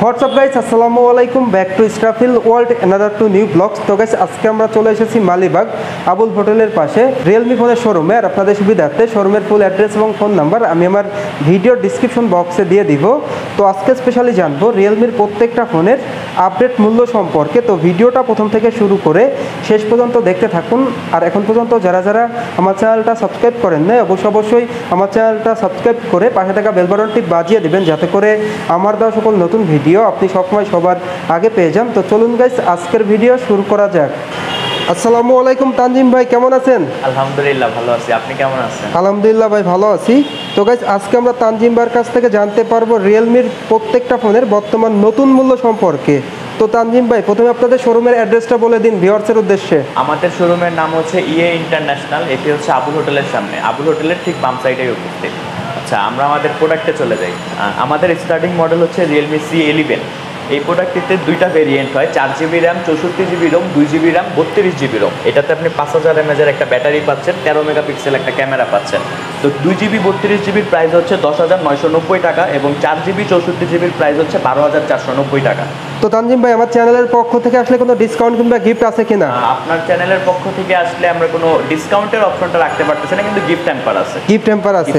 WhatsApp guys আসসালামু আলাইকুম back to স্টাফিল world another to new blogs তো গাইস আজকে আমরা চলে এসেছি মালিবাগ, আবুল হোটেলের পাশে রিয়েলমি ফোনের শোরুমে আর আপনাদের সুবিধার্থে শোরুমের ফুল অ্যাড্রেস এবং ফোন নাম্বার আমি আমার ভিডিও ডিসক্রিপশন বক্সে দিয়ে দিব। তো আজকে স্পেশালি জানব রিয়েলমির প্রত্যেকটা ফোনের আপডেট মূল্য সম্পর্কে। তো ভিডিওটা প্রথম থেকে শুরু করে শেষ পর্যন্ত দেখতে থাকুন। আর এখন পর্যন্ত যারা যারা আমার চ্যানেলটা সাবস্ক্রাইব করেন না অবশ্যই অবশ্যই আমার চ্যানেলটা সাবস্ক্রাইব করে পাশে থাকা বেলবাটনটি বাজিয়ে দেবেন যাতে করে আমার দেওয়া সকল নতুন ভিডিও আপনি সবসময় সবার আগে পেয়ে যান। তো চলুন গাইস আজকের ভিডিও শুরু করা যাক। আসসালামু আলাইকুম তানজিম ভাই কেমন আছেন? আলহামদুলিল্লাহ ভালো আছি। আপনি কেমন আছেন? আলহামদুলিল্লাহ ভাই ভালো আছি। তো গাইজ আজকে আমরা তানজিম ভাইয়ের কাছ থেকে জানতে পারব রিয়েলমির প্রত্যেকটা ফোনের বর্তমান নতুন মূল্য সম্পর্কে। তো তানজিম ভাই প্রথমে আপনাদের শোরুমের অ্যাড্রেসটা বলে দিন ভিওয়ার্সের উদ্দেশ্যে। আমাদের শোরুমের নাম হচ্ছে ইএ ইন্টারন্যাশনাল এটি হচ্ছে আবুল হোটেলের সামনে। আবুল হোটেলের ঠিক বাম সাইডে উপস্থিত আচ্ছা আমরা আমাদের প্রোডাক্টে চলে যাই। আমাদের স্টার্টিং মডেল হচ্ছে রিয়েলমি সি এলিভেন এই প্রোডাক্টটিতে দুইটা ভেরিয়েন্ট হয়। চার জিবি র্যাম চৌষট্টি জিবি রোম দুই জিবি র্যাম বত্রিশ জিবি রোম এটাতে আপনি পাঁচ হাজার এমএজের একটা ব্যাটারি পাচ্ছেন তেরো মেগাপিক্সেল একটা ক্যামেরা পাচ্ছেন। তো দুই জিবি বত্রিশ জিবির প্রাইস হচ্ছে দশ হাজার নয়শো নব্বই টাকা এবং চার জিবি চৌষট্টি জিবির প্রাইস হচ্ছে বারো হাজার চারশো নব্বই টাকা। তো তানজিম ভাই আমার চ্যানেলের পক্ষ থেকে আসলে কোনো ডিসকাউন্ট কিংবা গিফট আছে কিনা? আপনার চ্যানেলের পক্ষ থেকে আসলে আমরা কোনো ডিসকাউন্টের অপশনটা রাখতে পারতেছি না কিন্তু গিফট হ্যাম্পার আছে। গিফট টেম্পার আছে।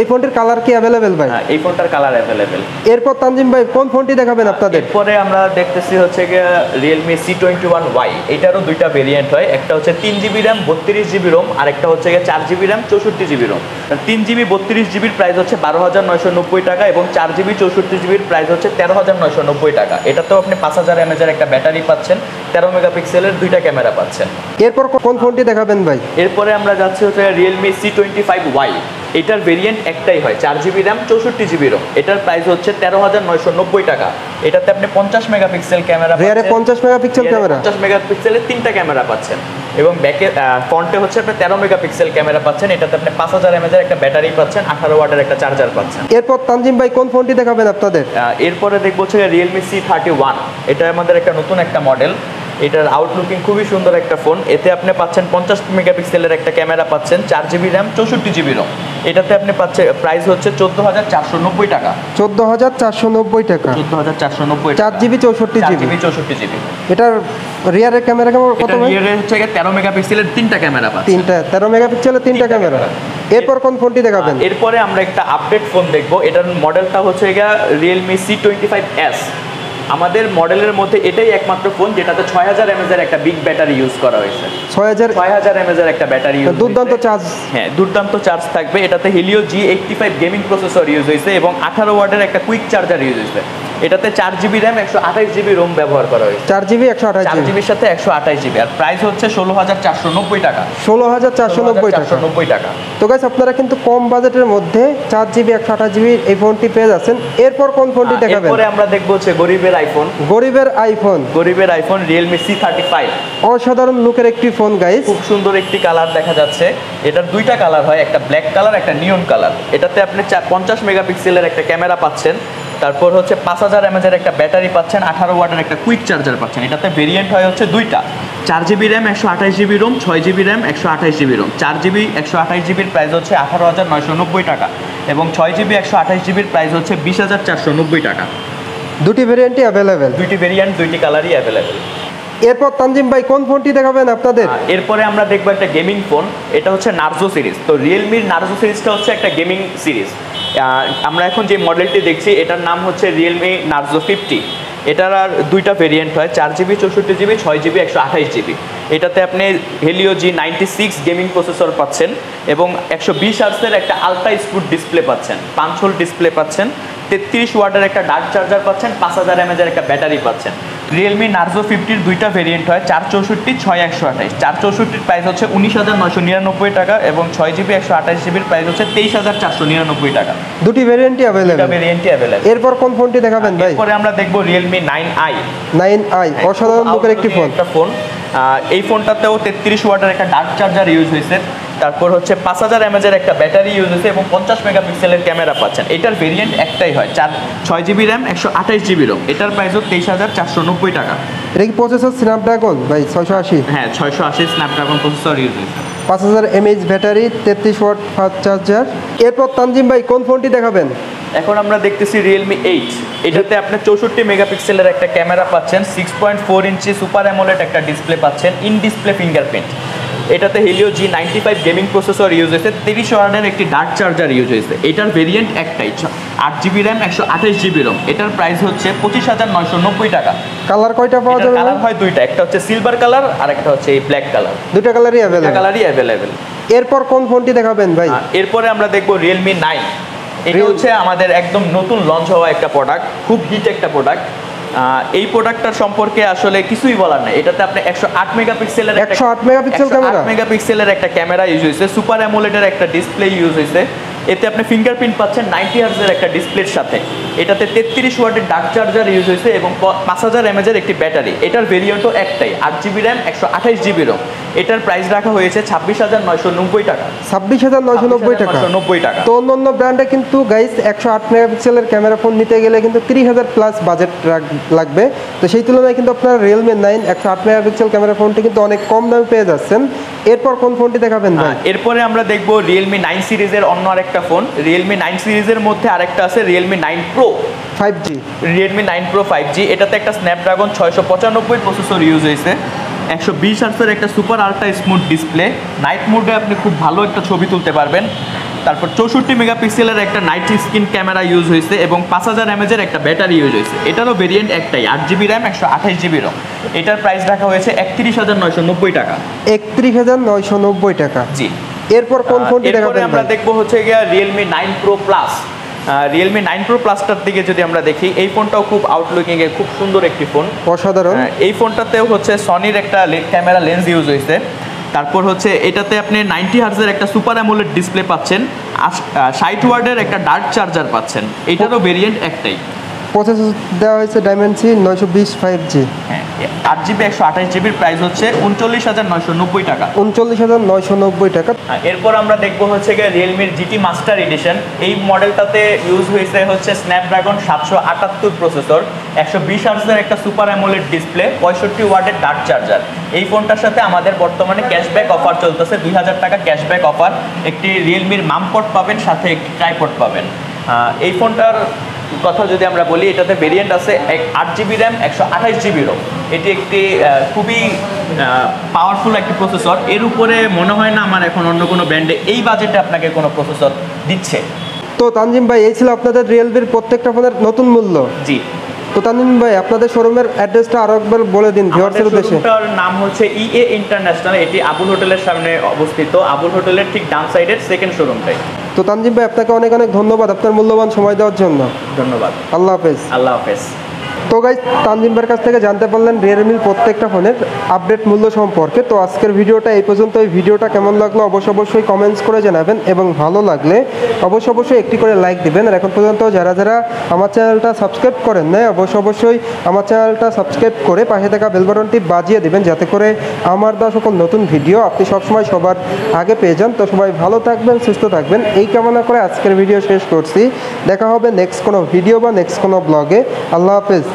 এই ফোনটির কালার কি অ্যাভেলেবেল ভাই? হ্যাঁ, এই ফোনটার কালার অ্যাভেলেবেল এরপর তানজিম ভাই কোন ফোনটি দেখাবেন আপনাদের? এরপরে আমরা দেখতেছি হচ্ছে গিয়ে Realme C twenty one Y এটারও দুইটা ভেরিয়েন্ট হয়। একটা হচ্ছে তিন জিবি র্যাম বত্রিশ জিবি রোম আর একটা হচ্ছে গিয়ে চার জিবি র্যাম চৌষট্টি জিবি রোম তিন জিবি বত্রিশ জিবির প্রাইস হচ্ছে বারো হাজার নয়শো নব্বই টাকা এবং চার জিবি চৌষট্টি জিবির প্রাইস হচ্ছে তেরো হাজার নয়শো নব্বই টাকা। এটাতেও আপনি পাঁচ হাজার এমএজের একটা ব্যাটারি পাচ্ছেন তেরো মেগাপিক্সেলের দুইটা ক্যামেরা পাচ্ছেন। এরপর কোন ফোনটি দেখাবেন ভাই? এরপরে আমরা যাচ্ছি হচ্ছে Realme C twenty five Y এটার ভেরিয়েন্ট একটাই হয় চার জিবি র্যাম চৌষট্টি জিবি রোম এটার প্রাইস হচ্ছে তেরো হাজার নয়শো নব্বই টাকা। এটাতে আপনি পঞ্চাশ মেগাপিক্সেল ক্যামেরা পঞ্চাশ মেগাপিক্সেল ক্যামেরা পঞ্চাশ মেগাপিক্সেলের তিনটা ক্যামেরা পাচ্ছেন। এবং ব্যাকে ফ্রন্টে হচ্ছে আপনি তেরো মেগাপিক্সেল ক্যামেরা পাচ্ছেন। এটাতে আপনি পাঁচ হাজার এমএজের একটা ব্যাটারি পাচ্ছেন আঠারো ওয়াটের একটা চার্জার পাচ্ছেন। এরপর তানজিম ভাই কোন ফোনটি দেখাবেন আপনাদের? এরপরে দেখব হচ্ছে রিয়েলমি সি থার্টি ওয়ান এটা আমাদের একটা নতুন একটা মডেল এটার আউটলুকিং খুবই সুন্দর একটা ফোন এতে আপনি পাচ্ছেন পঞ্চাশ মেগাপিক্সেলের একটা ক্যামেরা পাচ্ছেন চার জিবি র্যাম চৌষট্টি জিবি রোম এটাতে আপনি পাচ্ছেন প্রাইস হচ্ছে চোদ্দ হাজার চারশো নব্বই টাকা। চোদ্দ হাজার চারশো নব্বই টাকা। চোদ্দ হাজার চারশো নব্বই চার জিবি চৌষট্টি জিবি। চৌষট্টি জিবি। এটার রিয়ারের ক্যামেরা কেমন কত এটা ভাই? রিয়ারে হচ্ছে তেরো মেগাপিক্সেলের তিনটা ক্যামেরা পাচ্ছেন তিনটা তেরো মেগাপিক্সেলের তিনটা ক্যামেরা। এরপর কোন ফোনটি দেখাবেন? এরপরে আমরা একটা আপডেট ফোন দেখব। এটার মডেলটা হচ্ছে গিয়া Realme C twenty five S আমাদের মডেলের মধ্যে এটাই একমাত্র ফোন যেটাতে ছয় হাজার এমএজের একটা বিগ ব্যাটারি ইউজ করা হয়েছে। ছয় হাজার ছয় হাজার এমএজের একটা ব্যাটারি দুর্দান্ত চার্জ হ্যাঁ দুর্দান্ত চার্জ থাকবে। এটাতে Helio G eighty five gaming processor use হয়েছে এবং আঠারো ওয়ার্ডের একটা কুইক চার্জার ইউজ হয়েছে। এটাতে চার জিবি র্যাম একশো আঠাশ জিবি রোম ব্যবহার করা হয়েছে। চার জিবি একশো আঠাশ চার জিবি জিবির সাথে একশো আঠাশ জিবি আর প্রাইস হচ্ছে ষোলো হাজার চারশো নব্বই টাকা। ষোলো হাজার চারশো নব্বই টাকা। চারশো নব্বই টাকা। তো গাছ আপনারা কিন্তু কম বাজেটের মধ্যে চার জিবি একশো আঠাশ জিবি এই ফোনটি পেয়ে যাচ্ছেন। এরপর কোন ফোনটি দেখাবেন? এরপরে আমরা দেখব হচ্ছে গরিবের আইফোন গরিবের আইফোন গরিবের iPhone Realme C thirty five অসাধারণ লুকের একটি ফোন গাইস খুব সুন্দর একটি কালার দেখা যাচ্ছে। এটার দুইটা কালার হয় একটা ব্ল্যাক কালার একটা নিয়ন কালার এটাতে আপনি পঞ্চাশ মেগাপিক্সেলের একটা ক্যামেরা পাচ্ছেন। তারপর হচ্ছে পাঁচ হাজার এমএজের একটা ব্যাটারি পাচ্ছেন আঠারো ওয়াটের একটা কুইক চার্জার পাচ্ছেন। এটাতে ভেরিয়েন্ট হয় হচ্ছে দুইটা। চার জিবি র্যাম একশো আঠাশ জিবি রোম ছয় জিবি র্যাম একশো আঠাশ জিবি রোম চার জিবি একশো আঠাশ জিবির প্রাইস হচ্ছে আঠারো হাজার নয়শো নব্বই টাকা এবং ছয় জিবি একশো আঠাশ জিবির প্রাইস হচ্ছে বিশ হাজার চারশো নব্বই টাকা। দুটি ভেরিয়েন্টই অ্যাভেলেবেল দুইটি ভেরিয়েন্ট দুইটি কালারই অ্যাভেলেবেল এরপর তানজিম ভাই, কোন ফোনটি দেখাবেন আপনাদের? এরপরে আমরা দেখব একটা গেমিং ফোন, এটা হচ্ছে নার্জো সিরিজ। তো রিয়েলমির নার্জো সিরিজটা হচ্ছে একটা গেমিং সিরিজ। আমরা এখন যে মডেলটি দেখছি, এটার নাম হচ্ছে রিয়েলমি নার্জো ফিফটি। এটার আর দুইটা ভেরিয়েন্ট হয়, চার জিবি চৌষট্টি জিবি ছয় জিবি একশো আঠাশ জিবি এটাতে আপনি Helio G ninety six gaming processor পাচ্ছেন এবং একশো বিশ আর্সের একটা আলট্রা স্পুট ডিসপ্লে পাচ্ছেন, পাঁচ ডিসপ্লে পাচ্ছেন, তেত্রিশ ওয়াটের একটা ডার্ক চার্জার পাচ্ছেন, পাঁচ হাজার এমএজের একটা ব্যাটারি পাচ্ছেন। রিয়েলমি নার্জো ফিফটির দুইটা ভেরিয়েন্ট হয় চার চৌষট্টি ছয় একশো আঠাশ। চার চৌষট্টির প্রাইস হচ্ছে উনিশ হাজার নশো নিরানব্বই টাকা এবং ছয় জিবি একশো আঠাশ জিবির প্রাইস হচ্ছে তেইশ হাজার চারশো নিরানব্বই টাকা। দুটি ভেরিয়েন্টই অ্যাভেলেবল ভেরিয়েন্টই অ্যাভেলেবল এরপর কোন ফোনটি দেখাবেন ভাই? এরপরে আমরা দেখব Realme nine i nine i অসাধারণ লোকের একটি ফোন একটা ফোন এই ফোনটাতেও তেত্রিশ ওয়াটের একটা ডার্ক চার্জার ইউজ হয়েছে। তারপর হচ্ছে পাঁচ হাজার এমএজের একটা ব্যাটারি ইউজ হয়েছে এবং পঞ্চাশ মেগাপিক্সেলের ক্যামেরা পাচ্ছেন। এটার ভেরিয়েন্ট একটাই হয় চার ছয় জিবি র্যাম একশো আঠাশ জিবি রোম এটার প্রাইস প্রাইসও তেইশ হাজার চারশো নব্বই টাকা। এটা কি প্রসেসর স্ন্যাপড্রাগন ভাই ছয়শো আশি। হ্যাঁ ছয়শো আশি স্ন্যাপড্রাগন প্রসেসর ইউজ হয়েছে। পাঁচ হাজার এমএইচ ব্যাটারি তেত্রিশ ওয়াট ফাস্ট চার্জার এরপর তানজিম ভাই কোন ফোনটি দেখাবেন? এখন আমরা দেখতেছি রিয়েলমি এইট এটাতে আপনি চৌষট্টি মেগাপিক্সেলের একটা ক্যামেরা পাচ্ছেন six point four inch super AMOLED একটা ডিসপ্লে পাচ্ছেন ইন ডিসপ্লে ফিঙ্গারপ্রিন্ট এটাতে Helio G ninety five gaming processor use হয়েছে তিরিশ ওয়ার্ডের একটি ডার্ক চার্জার ইউজ হয়েছে। এটার ভেরিয়েন্ট একটাই আট জিবি র্যাম একশো আঠাশ জিবি রোম এটার প্রাইস হচ্ছে পঁচিশ হাজার নয়শো নব্বই টাকা। কালার কয়টা পাওয়া যাবে কালার হয় দুইটা একটা হচ্ছে সিলভার কালার আর একটা হচ্ছে এই ব্ল্যাক কালার দুইটা কালারই অ্যাভেলেবল কালারই অ্যাভেলেবেল এরপর কোন ফোনটি দেখাবেন ভাই? এরপরে আমরা দেখব রিয়েলমি নাইন এটা হচ্ছে আমাদের একদম নতুন লঞ্চ হওয়া একটা প্রোডাক্ট খুব হিট একটা প্রোডাক্ট এই প্রোডাক্টটার সম্পর্কে আসলে কিছুই বলার নাই। এটাতে আপনি একশো আট মেগাপিক্সেলের 108 মেগাপিক্সেল ক্যামেরা? মেগাপিক্সেলের একটা ক্যামেরা ইউজ হয়েছে। সুপার অ্যামোলেডের একটা ডিসপ্লে ইউজ হয়েছে। এতে আপনি ফিঙ্গারপ্রিন্ট পাচ্ছেন নাইনটি হার্জের একটা ডিসপ্লের সাথে। এটাতে তেত্রিশ ওয়াটের ডাক চার্জার ইউজ হয়েছে এবং পাঁচ হাজার এমএজের একটি ব্যাটারি এটার ভেরিয়েন্টও একটাই আট জিবি র্যাম একশো আঠাশ জিবি রোম এটার প্রাইস রাখা হয়েছে ছাব্বিশ হাজার নয়শো নব্বই টাকা। ছাব্বিশ হাজার নয়শো নব্বই টাকা। নব্বই টাকা। তো অন্য অন্য ব্র্যান্ডে কিন্তু গাইস একশো আট মেগাপিক্সেলের ক্যামেরা ফোন নিতে গেলে কিন্তু তিরিশ হাজার প্লাস বাজেট লাগবে। তো সেই তুলনায় কিন্তু আপনার রিয়েলমি নাইন একশো আট মেগাপিক্সেল ক্যামেরা ফোনটি কিন্তু অনেক কম দামে পেয়ে যাচ্ছেন। এরপর কোন ফোনটি দেখাবেন ভাই? হ্যাঁ, এরপরে আমরা দেখব রিয়েলমি নাইন সিরিজের অন্য আরেকটা ফোন। রিয়েলমি নাইন সিরিজের মধ্যে আরেকটা আছে Realme nine pro five G Realme nine pro five G এটাতে একটা স্ন্যাপড্রাগন ছয়শো পঁচানব্বই প্রসেসর ইউজ হয়েছে। একশো বিশ আর্সের একটা super ultra smooth display night মোডে আপনি খুব ভালো একটা ছবি তুলতে পারবেন। তারপর চৌষট্টি মেগাপিক্সেলের একটা নাইট স্ক্রিন ক্যামেরা ইউজ হয়েছে এবং পাঁচ হাজার এমএজের একটা ব্যাটারি ইউজ হয়েছে। এটারও ভেরিয়েন্ট একটাই আট জিবি র্যাম একশো আঠাশ জিবি রম এটার প্রাইস রাখা হয়েছে একত্রিশ হাজার নয়শো নব্বই টাকা। একত্রিশ হাজার নয়শো নব্বই টাকা। জি। এরপর কোন ফোনটি আমরা দেখব হচ্ছে গিয়া Realme nine pro plus Realme nine pro প্লাসটার দিকে যদি আমরা দেখি এই ফোনটাও খুব আউটলুকিং এ খুব সুন্দর একটি ফোন। অসাধারণ। এই ফোনটাতেও হচ্ছে সনির একটা ক্যামেরা লেন্স ইউজ হয়েছে। তারপর হচ্ছে এটাতে আপনি নাইনটি হার্জের একটা সুপার অ্যামোলেড ডিসপ্লে পাচ্ছেন ষাট ওয়ার্ডের একটা ডার্ক চার্জার পাচ্ছেন। এটারও ভেরিয়েন্ট একটাই। প্রসেসর দেওয়া হয়েছে ডাইমেনসি নয়শো বিশ ফাইভ জি হ্যাঁ আট জিবি একশো আঠাশ জিবির প্রাইস হচ্ছে উনচল্লিশ হাজার নয়শো নব্বই টাকা। উনচল্লিশ হাজার নয়শো নব্বই টাকা। এরপর আমরা দেখব হচ্ছে গিয়ে রিয়েলমির জিটি মাস্টার এডিশন এই মডেলটাতে ইউজ হয়েছে হচ্ছে স্ন্যাপড্রাগন সাতশো আটাত্তর প্রসেসর একশো বিশ আর্সের একটা সুপার অ্যামোলেড ডিসপ্লে পঁয়ষট্টি ওয়ার্ডের ডার্ক চার্জার এই ফোনটার সাথে আমাদের বর্তমানে ক্যাশব্যাক অফার চলতেছে দুই হাজার টাকা ক্যাশব্যাক অফার একটি রিয়েলমির মামপট পাবেন সাথে একটি ট্রাইপড পাবেন। এই ফোনটার কথা যদি আমরা বলি এটাতে ভেরিয়েন্ট আছে এক আট জিবি র্যাম একশো আঠাশ জিবি রোম এটি একটি খুবই পাওয়ারফুল একটি প্রসেসর এর উপরে মনে হয় না আমার এখন অন্য কোনো ব্র্যান্ডে এই বাজেটে আপনাকে কোনো প্রসেসর দিচ্ছে। তো তানজিম ভাই এই ছিল আপনাদের রিয়েলমির প্রত্যেকটা ফোনের নতুন মূল্য। জি। তো তানজিম ভাই আপনাদের শোরুমের অ্যাড্রেসটা আরও একবার বলে দিন ভিউয়ার্সের উদ্দেশ্যে। শোরুমটার নাম হচ্ছে ইএ ইন্টারন্যাশনাল এটি আবুল হোটেলের সামনে অবস্থিত। আবুল হোটেলের ঠিক ডান সাইডের সেকেন্ড শোরুমটাই তো তানজিম ভাই আপনাকে অনেক অনেক ধন্যবাদ আপনার মূল্যবান সময় দেওয়ার জন্য। ধন্যবাদ। আল্লাহ হাফেজ। আল্লাহ হাফেজ। তো গাই তানজিম ভাইয়ের কাছ থেকে জানতে পারলেন রিয়েলমির প্রত্যেকটা ফোনের আপডেট মূল্য সম্পর্কে। তো আজকের ভিডিওটা এই পর্যন্ত। এই ভিডিওটা কেমন লাগল অবশ্য অবশ্যই কমেন্টস করে জানাবেন এবং ভালো লাগলে অবশ্য অবশ্যই একটি করে লাইক দিবেন। আর এখন পর্যন্ত যারা যারা আমার চ্যানেলটা সাবস্ক্রাইব করেন নাই অবশ্য অবশ্যই আমার চ্যানেলটা সাবস্ক্রাইব করে পাশে থাকা বেল বাটনটি বাজিয়ে দিবেন যাতে করে আমার দেওয়া সকল নতুন ভিডিও আপনি সবসময় সবার আগে পেয়ে যান। তো সবাই ভালো থাকবেন, সুস্থ থাকবেন। এই কামনা করে আজকের ভিডিও শেষ করছি। দেখা হবে নেক্সট কোনো ভিডিও বা নেক্সট কোনো ব্লগে আল্লাহ হাফেজ।